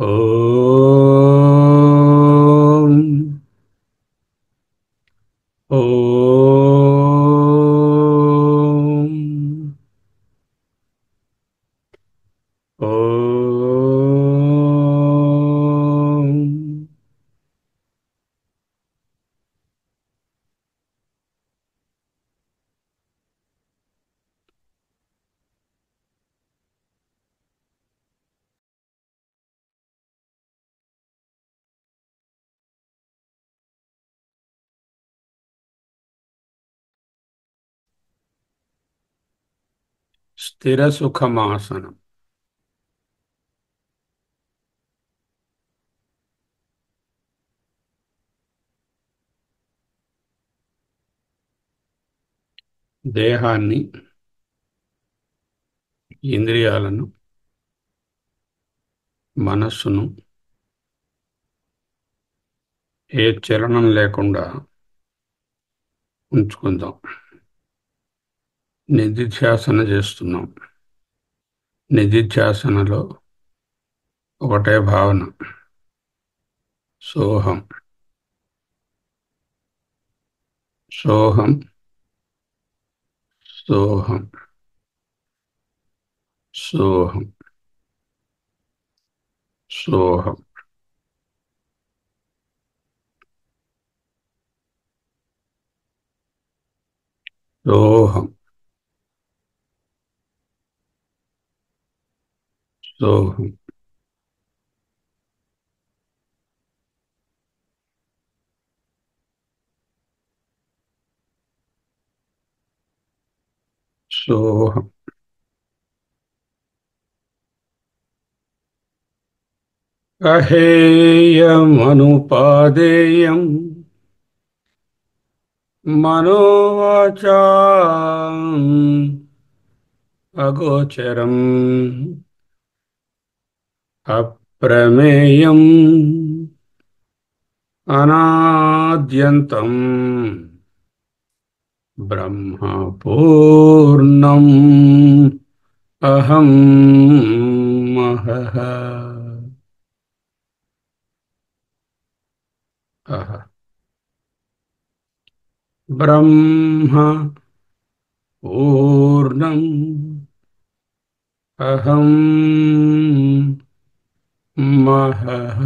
Oh. స్థిర సుఖమాసనం దేహాన్ని ఇంద్రియాలను మనస్సును ఏ చలనం లేకుండా ఉంచుకుందాం. నిధిధ్యాసన చేస్తున్నాం. నిధిధ్యాసనలో ఒకటే భావన. సోహం. సోహం. సోహం. సోహం. సోహం. సోహం. So So अहेयमनुपादेयम् मनोवाचाम् अगोचरम्। अप्रमेयम् अनाद्यन्तम् ब्रह्मपूर्णम् अहं। महः अह। ब्रह्म पूर्णम् अहम् మహః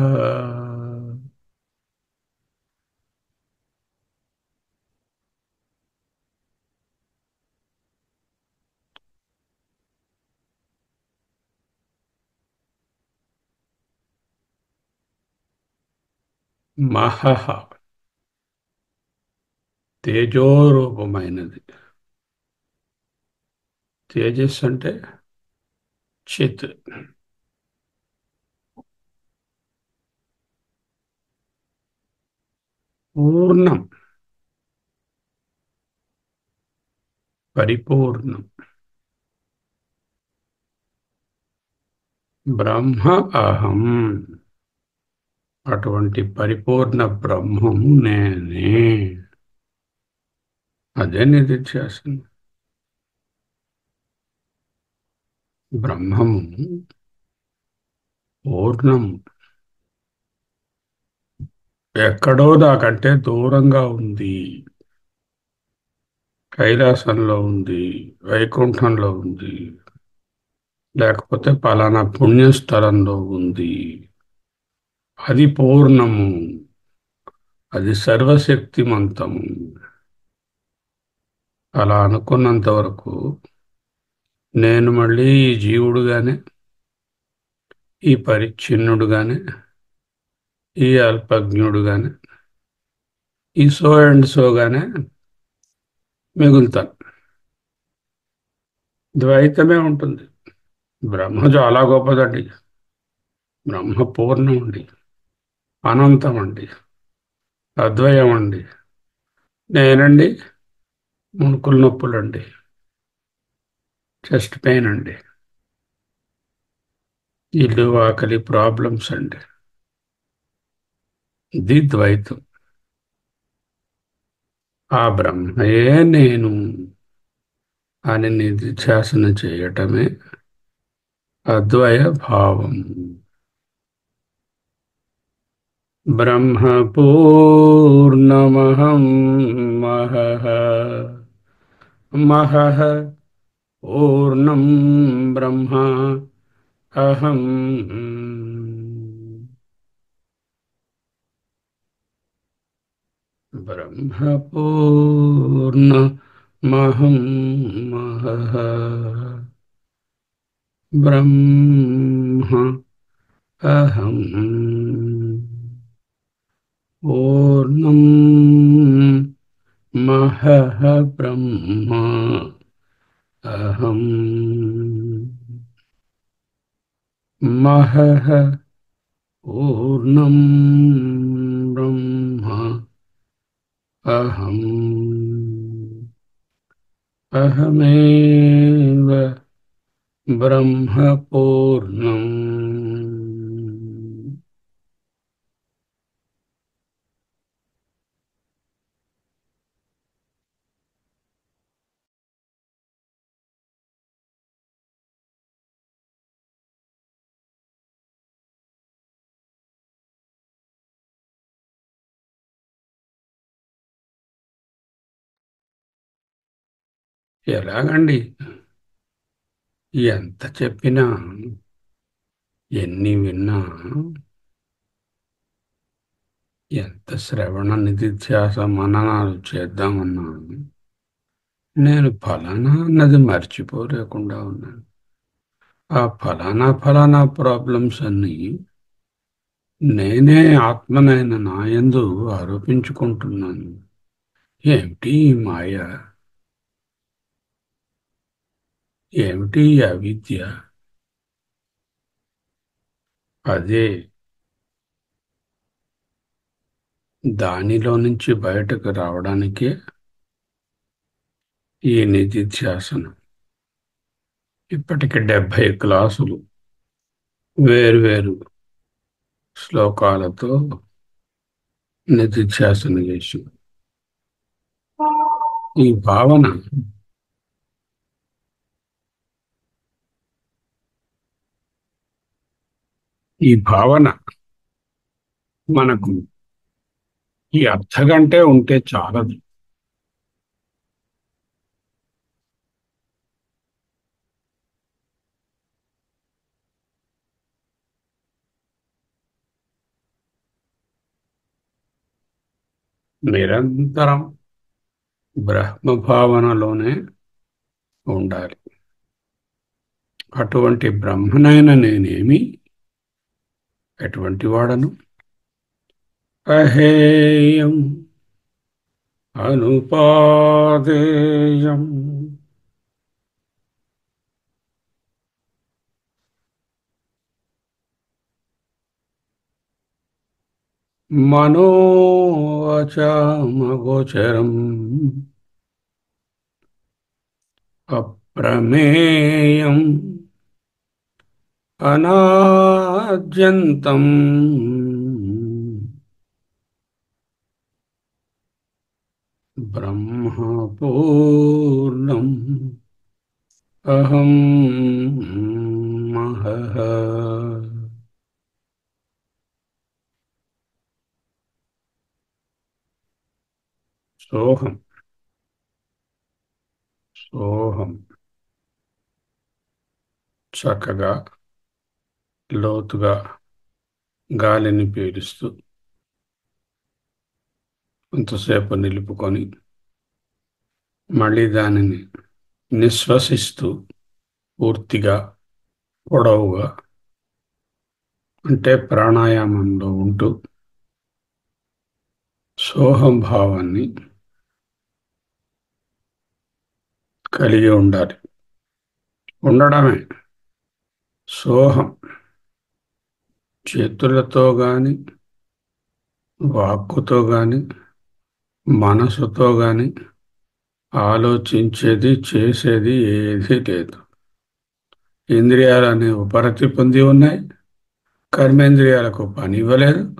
మహహ తేజోరూపమైనది. తేజస్ అంటే చిత్. పూర్ణం పరిపూర్ణం బ్రహ్మ అహం అటువంటి పరిపూర్ణ బ్రహ్మము నేనే అదే నిధిధ్యాసనం బ్రహ్మము పూర్ణం ఎక్కడో దాకంటే దూరంగా ఉంది. కైలాసంలో ఉంది వైకుంఠంలో ఉంది లేకపోతే పలానా పుణ్యస్థలంలో ఉంది. అది పూర్ణము అది సర్వశక్తిమంతము. అలా అనుకున్నంత వరకు నేను మళ్ళీ ఈ జీవుడుగానే ఈ పరిచ్ఛిన్నుడుగానే ఈ అల్పజ్ఞుడుగానే ఈ సో అండ్ సోగానే మిగులుతాను ద్వైతమే ఉంటుంది. బ్రహ్మ చాలా గొప్పదండి. బ్రహ్మ పూర్ణం అండి. అనంతం అండి. అద్వయం అండి. నేనండి మునుకులు నొప్పులండి. చెస్ట్ పెయిన్ అండి. ఇల్లు ఆకలి ప్రాబ్లమ్స్ అండి. ద్వైతం ఆ బ్రహ్మయే నేను అని నిధిధ్యాసన చేయటమే అద్వయ భావం బ్రహ్మపూర్ణమహం మహః మహః పూర్ణం బ్రహ్మ అహం ब्रह्म ब्रह्मपूर्णमहं महः ब्रह्म अहम् पूर्णं महः ब्रह्म अहम् महः पूर्णं ब्रह्म अहम्। अहमेव ब्रह्मपूर्णम्। ఎలాగండి? ఎంత చెప్పినా ఎన్ని విన్నా ఎంత శ్రవణ నిధిధ్యాస మననాలు చేద్దామన్నా నేను ఫలానా అన్నది మర్చిపోలేకుండా ఉన్నాను. ఆ ఫలానా ఫలానా ప్రాబ్లమ్స్ అన్నీ నేనే ఆత్మనైన నాయందు ఆరోపించుకుంటున్నాను. ఏమిటి మాయ? ఏమిటి అవిద్య? అదే. దానిలో నుంచి బయటకు రావడానికే ఈ నిధిధ్యాసనం ఇప్పటికి డెబ్భై క్లాసులు. వేరువేరు శ్లోకాలతో నిధిధ్యాసన చేసి ఈ భావన ఈ భావన మనకు ఈ అర్ధగంటే ఉంటే చాలదు. నిరంతరం బ్రహ్మభావనలోనే ఉండాలి. అటువంటి బ్రహ్మనైన నేనేమి ఎటువంటి వాడను. అహేయం అనుపాదేయం. మనోవచామగోచరం అప్రమేయం అనాద్యంతం బ్రహ్మపూర్ణం అహం మహః సోహం సోహం చక్కగా లోతుగా గాలిని పీలుస్తూ కొంతసేపు నిలుపుకొని మళ్ళీ దానిని నిశ్వసిస్తూ పూర్తిగా పొడవుగా అంటే ప్రాణాయామంలో ఉంటూ సోహం భావాన్ని కలిగి ఉండాలి. ఉండడమే సోహం. చేతులతో కానీ వాక్కుతో కానీ మనసుతో కానీ ఆలోచించేది చేసేది ఏది లేదు. ఇంద్రియాలు అనే ఉపరతి పొంది ఉన్నాయి. కర్మేంద్రియాలకు పని ఇవ్వలేదు.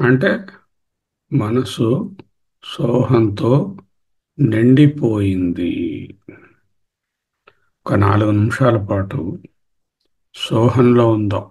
అంటే మనసు సోహంతో నిండిపోయింది. ఒక నాలుగు నిమిషాల పాటు సోహంలో ఉందాం.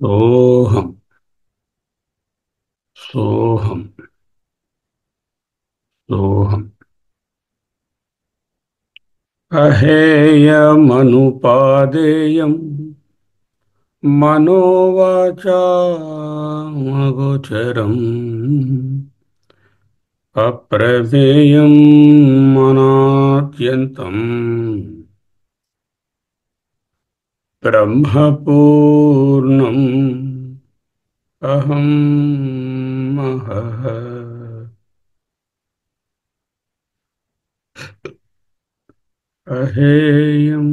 సోహం. సోహం. సోహం. అహేయమనుపాదేయం మనోవాచామగోచరం అప్రమేయం మనాద్యంతం ब्रह्मपूर्णम् अहं महः అహేయం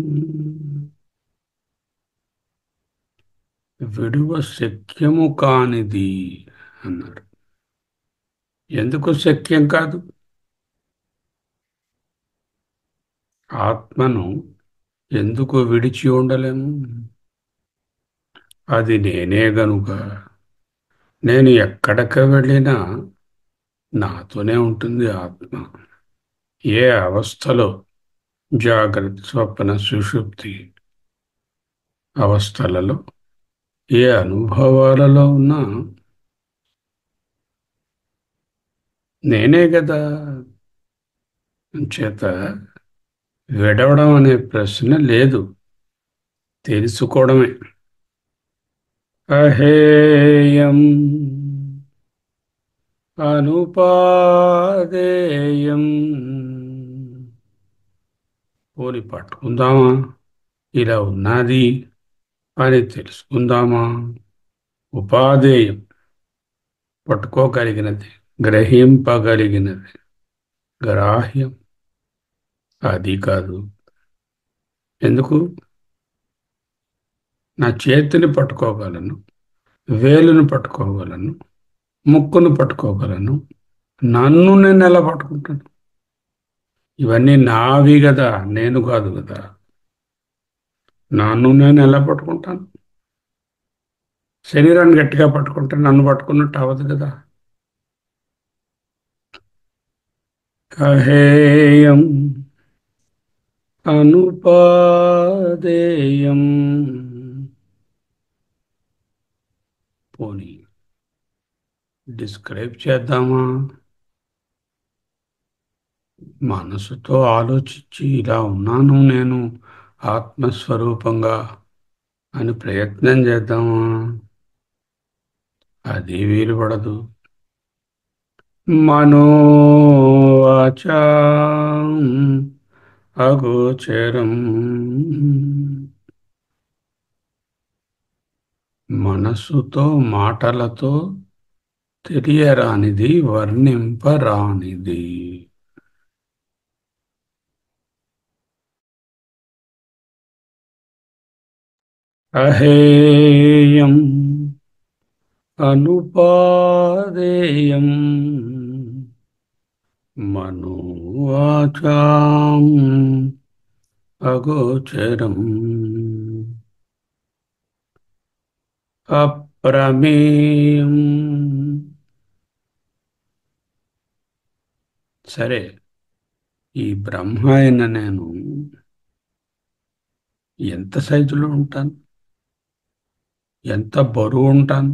విడువ శక్యము కానిది అన్నారు ఎందుకు శక్యం కాదు ఆత్మను ఎందుకు విడిచి ఉండలేము అది నేనే గనుక. నేను ఎక్కడికి వెళ్ళినా నాతోనే ఉంటుంది ఆత్మ. ఏ అవస్థలో జాగ్రత్త స్వప్న సుషుప్తి అవస్థలలో ఏ అనుభవాలలో ఉన్నా నేనే కదా చేత విడవడం అనే ప్రశ్న లేదు. తెలుసుకోవడమే. అహేయం అనుపాదేయం. పోని పట్టుకుందామా? ఇలా ఉన్నది అని తెలుసుకుందామా? ఉపాధేయం పట్టుకోగలిగినది గ్రహింపగలిగినది గ్రాహ్యం. అది కాదు. ఎందుకు? నా చేతిని పట్టుకోగలను వేలును పట్టుకోగలను ముక్కును పట్టుకోగలను నన్ను నేను ఎలా పట్టుకుంటాను? ఇవన్నీ నావి కదా నేను కాదు కదా నన్ను నేను ఎలా పట్టుకుంటాను? శరీరాన్ని గట్టిగా పట్టుకుంటే నన్ను పట్టుకున్నట్టు అవ్వదు కదా కహేయం అనుపాదేయం. పోనీ డిస్క్రైబ్ చేద్దామా? మనసుతో ఆలోచించి ఇలా ఉన్నాను నేను ఆత్మస్వరూపంగా అని ప్రయత్నం చేద్దామా? అది వీలు పడదు మనోవాచ అగోచరం. మనస్సుతో మాటలతో తెలియరానిది వర్ణింపరానిది. అహేయం అనుపాదేయం. మనోవాచాం అగోచరం అప్రమేయం సరే ఈ బ్రహ్మ అయిన నేను ఎంత సైజులో ఉంటాను? ఎంత బరువు ఉంటాను?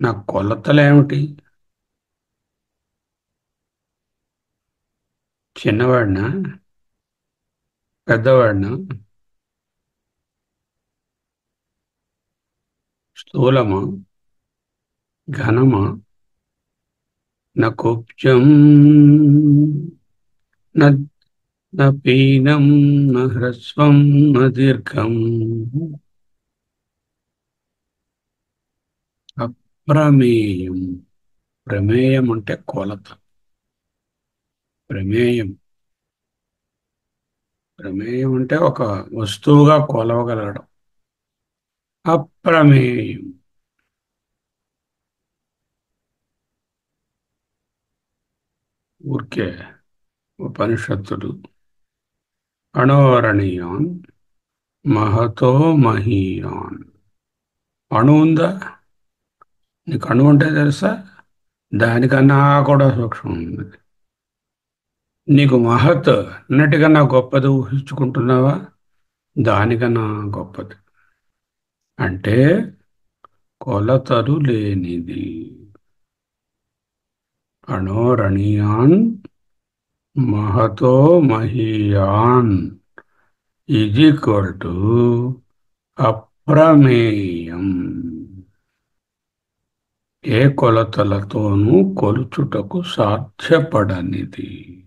నా కొలతలేమిటి? చిన్నవాడినా? పెద్దవాడినా? స్థూలమా? ఘనమా? న కుబ్జం న పీనం నా హ్రస్వం నా దీర్ఘం. అప్రమేయం. ప్రమేయం అంటే కొలత. ప్రమేయం. ప్రమేయం అంటే ఒక వస్తువుగా కొలవగలగడం. అప్రమేయం. ఊరికే ఉపనిషత్తుడు అణోరణీయాన్ మహతో మహీయాన్. అణు ఉందా? నీకు అణు ఉంటే తెలుసా? దానికన్నా కూడా సూక్ష్మం ఉంది. నీకు మహత్ అన్నిటికన్నా గొప్పది ఊహించుకుంటున్నావా? దానికన్నా గొప్పది. అంటే కొలతలు లేనిది. అణోరణీయాన్ మహతో మహీయాన్ ఇది టు అప్రమేయం. ఏ కొలతలతోనూ కొలుచుటకు సాధ్యపడనిది.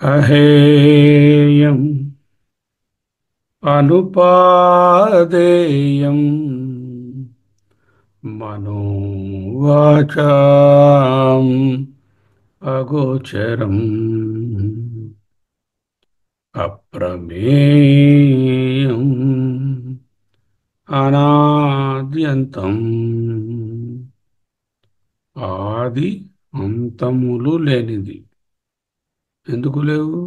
అహేయం అనుపాదేయం మనోవాచాం అగోచరం అప్రమేయం అనాద్యంతం ఆది అంతములు లేనిది. ఎందుకు లేవు?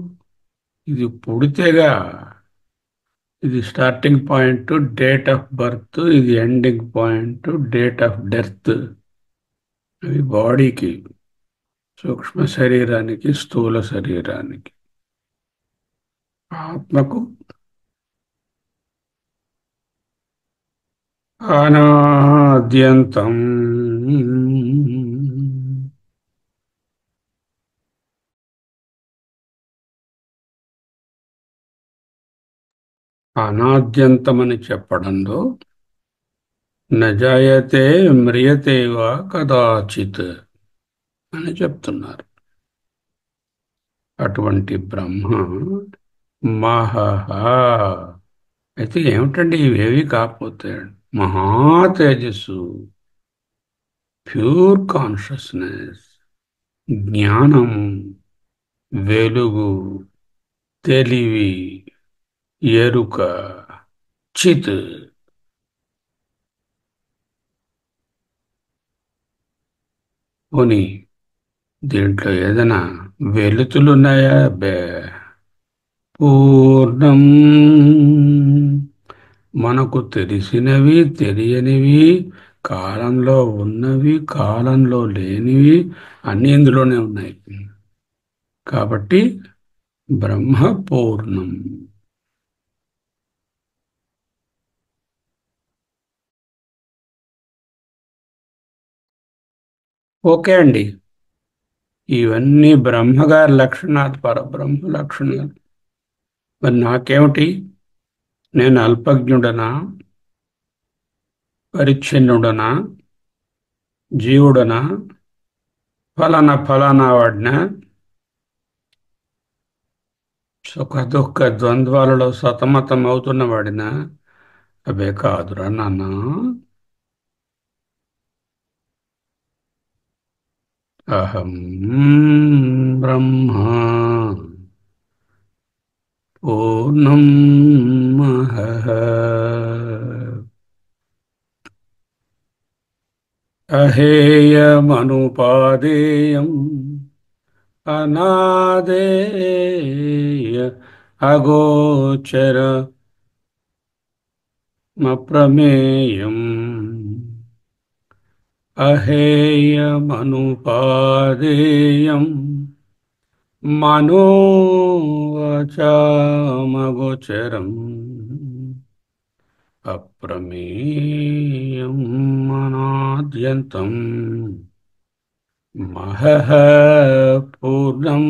ఇది పుడితేగా ఇది starting point date of birth ఇది ending point date of death అవి బాడీకి సూక్ష్మ శరీరానికి స్థూల శరీరానికి. ఆత్మకు అనాద్యంతం. అనాద్యంతమని చెప్పడంలో నజాయతే మ్రియతేవా కదాచిత్ అని చెప్తున్నారు. అటువంటి బ్రహ్మ మహహ. అయితే ఏమిటండి? ఇవేవి కాకపోతే మహా తేజస్సు ప్యూర్ కాన్షియస్నెస్ జ్ఞానం వెలుగు తెలివి ఎరుక చిత్. పోనీ దీంట్లో ఏదైనా వెలుతులున్నాయా? బే. పూర్ణం. మనకు తెలిసినవి తెలియనివి కాలంలో ఉన్నవి కాలంలో లేనివి అన్ని ఇందులోనే ఉన్నాయి. కాబట్టి బ్రహ్మ పూర్ణం. ఓకే అండి. ఇవన్నీ బ్రహ్మగారి లక్షణాలు పరబ్రహ్మ లక్షణాలు. మరి నాకేమిటి? నేను అల్పజ్ఞుడనా? పరిచ్ఛిన్నుడనా? జీవుడనా? ఫలానా ఫలానా వాడినా? సుఖ దుఃఖ ద్వంద్వాలలో సతమతం అవుతున్న వాడినా? అవే కాదురా నాన్న. అహం బ్రహ్మ పూర్ణం మహః అహేయమనుపాదేయం అనాదేయ అగోచర మప్రమేయం అహేయమనుపాదేయం మనోవచామగోచరం అప్రమేయం మనాద్యంతం మహః పూర్ణం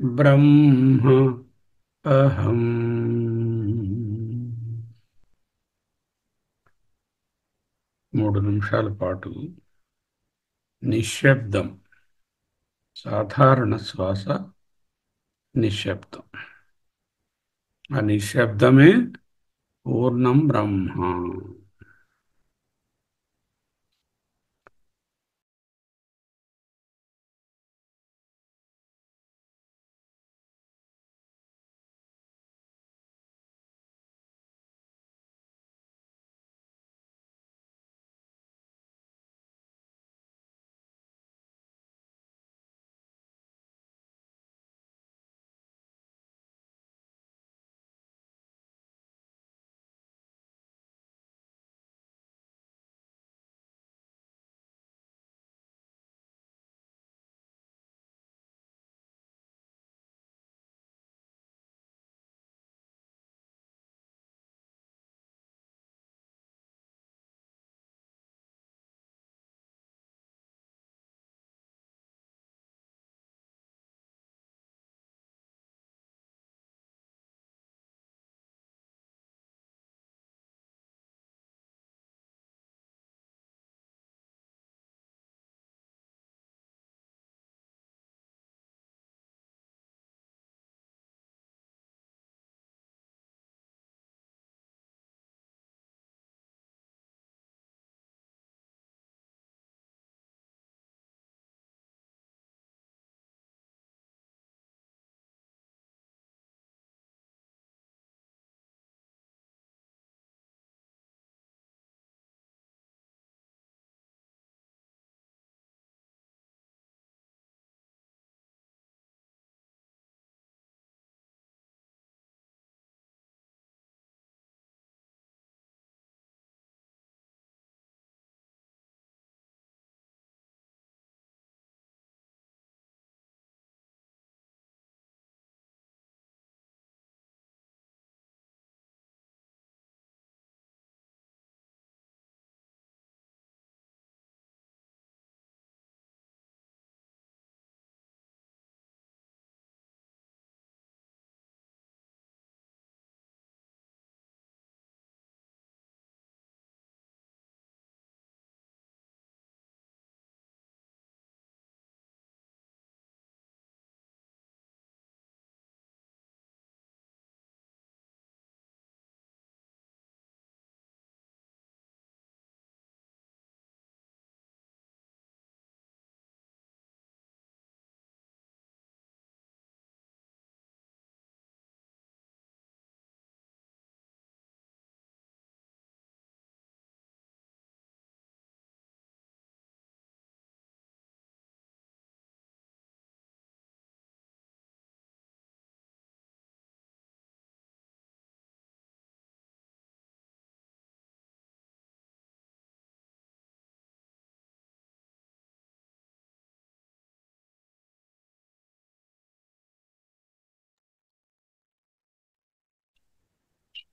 బ్రహ్మ అహం మూడు నిమిషాల పాటు నిశ్శబ్దం సాధారణ శ్వాస నిశ్శబ్దం. ఆ నిశ్శబ్దమే పూర్ణం బ్రహ్మ.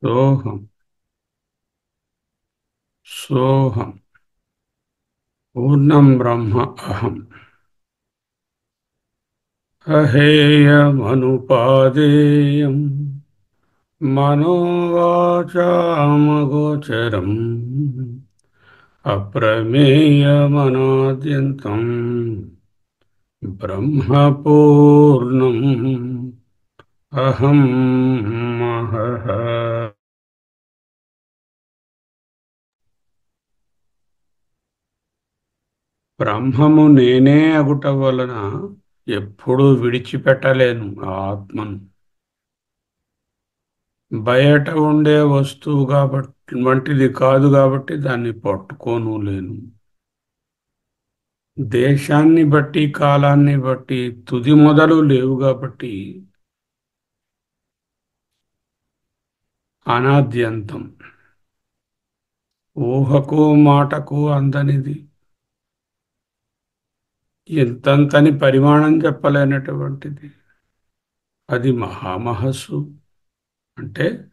सोहम सोहम पूर्णं ब्रह्म अहम्। अहेयमनुपादेयम् मनोवाचामगोचरम् अप्रमेयमनाद्यन्तं ब्रह्मपूर्णम् अहम्। महः బ్రహ్మము నేనే అగుట వలన ఎప్పుడూ విడిచిపెట్టలేను ఆ ఆత్మను. బయట ఉండే వస్తువు కాబట్టి వంటిది కాదు కాబట్టి దాన్ని పట్టుకోను లేను. దేశాన్ని బట్టి కాలాన్ని బట్టి తుది మొదలు లేవు కాబట్టి అనాద్యంతం. ఊహకు మాటకు అందనిది. ఎంతంతని పరిమాణం చెప్పలేనటువంటిది. అది మహామహస్సు. అంటే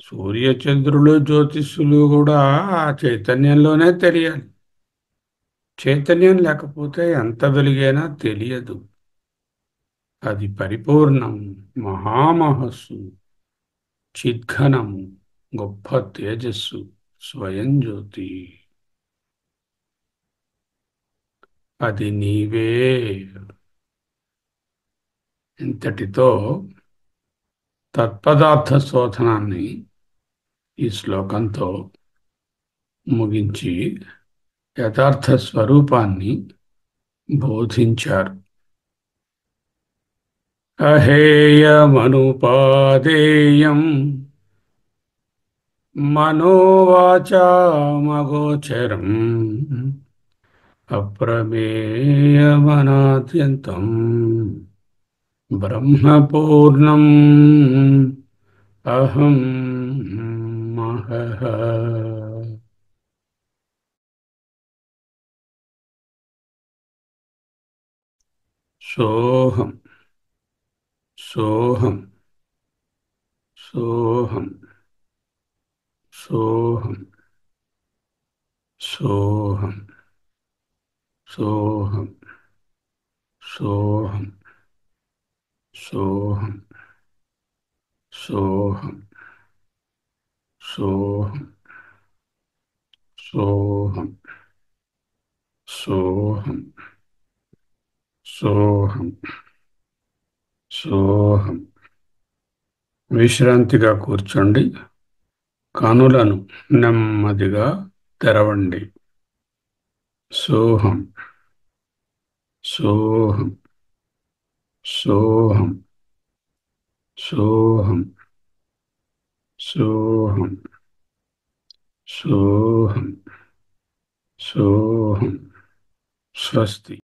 సూర్యచంద్రులు జ్యోతిష్యులు కూడా ఆ చైతన్యంలోనే తెలియాలి. చైతన్యం లేకపోతే ఎంత వెలిగైనా తెలియదు. అది పరిపూర్ణం మహామహస్సు చిద్ఘనము గొప్ప తేజస్సు స్వయం జ్యోతి. అది నీవే. ఇంతటితో తత్పదార్థ శోధనాన్ని ఈ శ్లోకంతో ముగించి యథార్థ స్వరూపాన్ని బోధించారు. అహేయమనుపాదేయం మనోవాచామగోచరం. नात्यन्तं ब्रह्मपूर्णम् अहम् महः सोऽहम् सोऽहम् सोऽहम् सोऽहम् सोऽहम् సోహం సోహం సోహం సోహం సోహం సోహం సోహం సోహం సోహం. విశ్రాంతిగా కూర్చోండి. కనులను నెమ్మదిగా తెరవండి. soham soham soham soham soham soham soham swasti